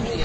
Ndio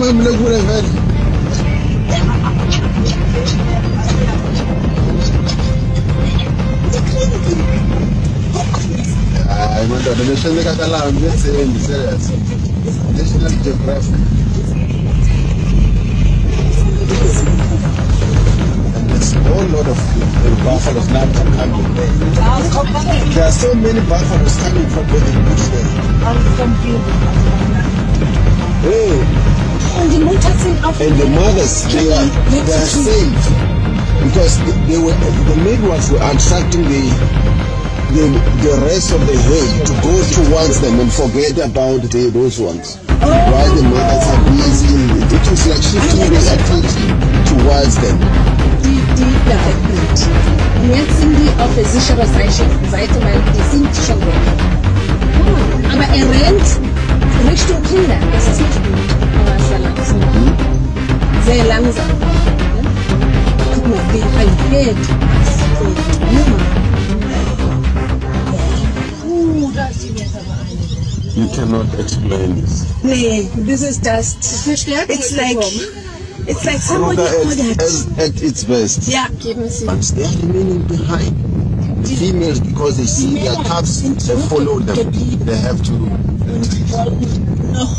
confirm mle kule mbele. Hayi madoda besheneka kalawo ngesebenzi serious. National Geographic. And there's a whole lot of uh, buffaloes now coming. There are so many buffaloes coming from the bush there. And the mothers they are they are saved because they, were the midwives were attracting the the the rest of the herd to go towards them and forget about the, those ones. While the mothers are busy, it was like shifting the attention towards them. die, die Development. Und jetzt sind die auf der sicheren Seite, Seite weil die sind schon weg. Aber er rennt die jetzt aber eine. You cannot explain this. Nee, this is just. It's like, it's like somebody At, at, its best. Sie. But they are remaining behind. The females, because they see their calves, they follow them. They have to. Und die wollten noch